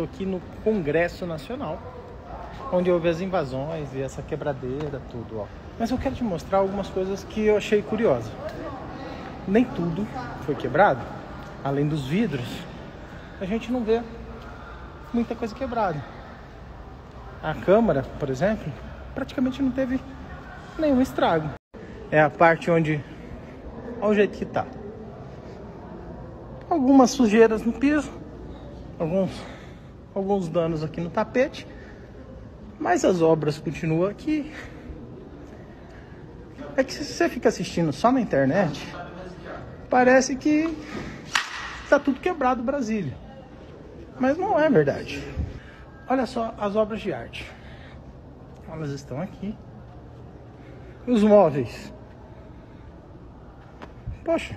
estou aqui no Congresso Nacional, onde houve as invasões e essa quebradeira, tudo, ó. Mas eu quero te mostrar algumas coisas que eu achei curiosa. Nem tudo foi quebrado, além dos vidros, a gente não vê muita coisa quebrada. A câmara, por exemplo, praticamente não teve nenhum estrago. É a parte onde. Olha o jeito que tá. Algumas sujeiras no piso, alguns, alguns danos aqui no tapete, mas as obras continuam aqui. É que se você fica assistindo só na internet, parece que tá tudo quebrado Brasília. Mas não é verdade. Olha só as obras de arte. Elas estão aqui. Os móveis. Poxa.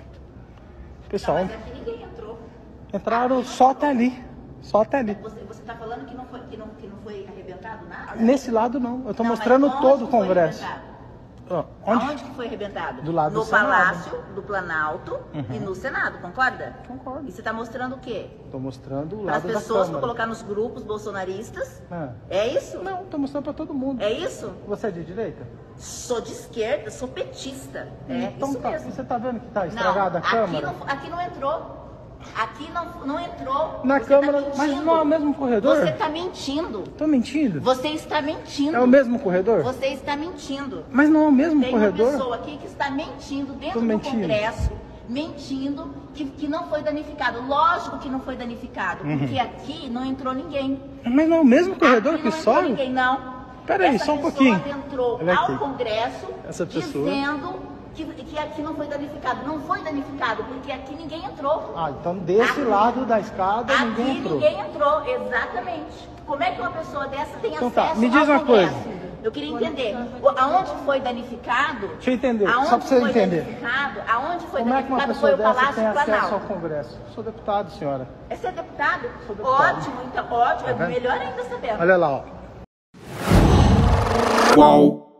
Pessoal. Entraram só até ali. Só até ali. Você, você tá falando que não foi, que não, que não foi arrebentado nada? Nesse lado não. Eu Não, mostrando todo o Congresso. Ó, onde? Aonde que foi arrebentado? Do lado no do Senado. Palácio, do Planalto e Uhum. no Senado, concorda? Concordo. E você está mostrando o quê? Tô mostrando o Para as lado pessoas para colocar nos grupos bolsonaristas? Ah. É isso? Não, tô mostrando pra todo mundo. É isso? Você é de direita? Sou de esquerda, sou petista. É então isso tá. mesmo. Você tá vendo que tá Não, estragada a aqui câmara? não, aqui não entrou. Aqui não, não entrou. Na Você câmara, tá mas não é o mesmo corredor? Você está mentindo. Tô mentindo? Você está mentindo. É o mesmo corredor? Você está mentindo. Mas não é o mesmo Tem corredor? uma pessoa aqui que está mentindo dentro Tô do mentindo. Congresso, mentindo que, que não foi danificado. Lógico que não foi danificado, Uhum. porque aqui não entrou ninguém. Mas não é o mesmo corredor aqui que não entrou sobe? ninguém, não. Pera aí, Essa só um pouquinho. entrou Olha ao aqui. Congresso Essa pessoa- dizendo que, que aqui não foi danificado. Não foi danificado, porque aqui ninguém entrou. Ah, então desse Aqui. lado da escada Aqui ninguém entrou. ninguém entrou, exatamente. Como é que uma pessoa dessa tem Então tá, acesso me diz ao uma Congresso? coisa. Eu queria entender. O- Aonde foi danificado? Deixa eu entender, Aonde só pra você entender. danificado? Aonde foi Como é que uma danificado foi pessoa o dessa Palácio tem acesso ao Planalto. Congresso? Sou deputado, senhora. É ser deputado? Sou deputado. Ótimo, então, ótimo. Tá é vendo? melhor ainda sabendo. Olha lá, ó. Qual?